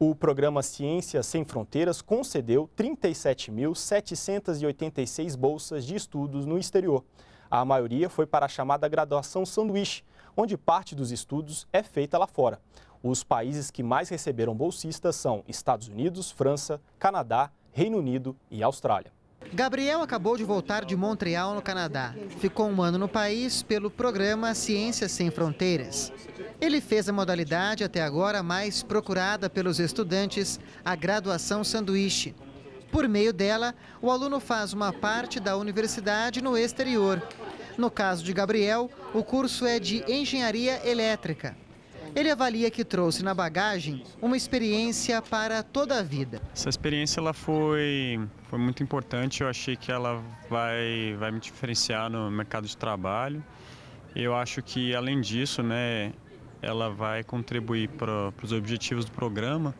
O programa Ciência Sem Fronteiras concedeu 37.786 bolsas de estudos no exterior. A maioria foi para a chamada graduação sanduíche, onde parte dos estudos é feita lá fora. Os países que mais receberam bolsistas são Estados Unidos, França, Canadá, Reino Unido e Austrália. Gabriel acabou de voltar de Montreal, no Canadá. Ficou um ano no país pelo programa Ciências Sem Fronteiras. Ele fez a modalidade até agora mais procurada pelos estudantes, a graduação sanduíche. Por meio dela, o aluno faz uma parte da universidade no exterior. No caso de Gabriel, o curso é de engenharia elétrica. Ele avalia que trouxe na bagagem uma experiência para toda a vida. Essa experiência ela foi, foi muito importante. Eu achei que ela vai, vai me diferenciar no mercado de trabalho. Eu acho que, além disso, né, ela vai contribuir para os objetivos do programa,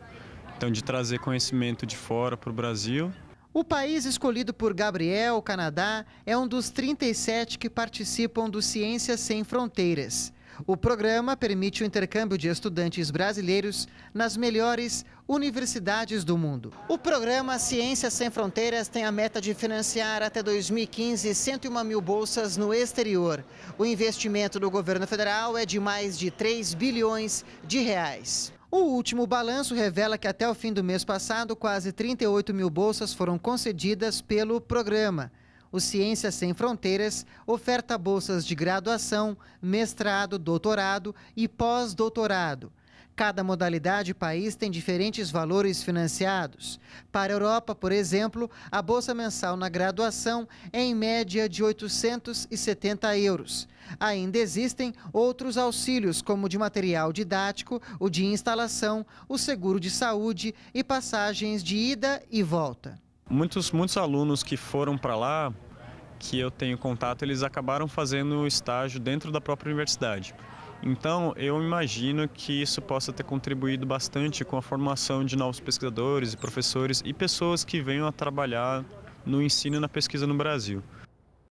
então de trazer conhecimento de fora para o Brasil. O país escolhido por Gabriel, Canadá, é um dos 37 que participam do Ciências Sem Fronteiras. O programa permite o intercâmbio de estudantes brasileiros nas melhores universidades do mundo. O programa Ciências Sem Fronteiras tem a meta de financiar até 2015 101 mil bolsas no exterior. O investimento do governo federal é de mais de 3 bilhões de reais. O último balanço revela que até o fim do mês passado, quase 38 mil bolsas foram concedidas pelo programa. O Ciências Sem Fronteiras oferta bolsas de graduação, mestrado, doutorado e pós-doutorado. Cada modalidade país tem diferentes valores financiados. Para a Europa, por exemplo, a bolsa mensal na graduação é em média de 870 euros. Ainda existem outros auxílios, como o de material didático, o de instalação, o seguro de saúde e passagens de ida e volta. Muitos, muitos alunos que foram para lá, que eu tenho contato, eles acabaram fazendo estágio dentro da própria universidade. Então, eu imagino que isso possa ter contribuído bastante com a formação de novos pesquisadores e professores e pessoas que venham a trabalhar no ensino e na pesquisa no Brasil.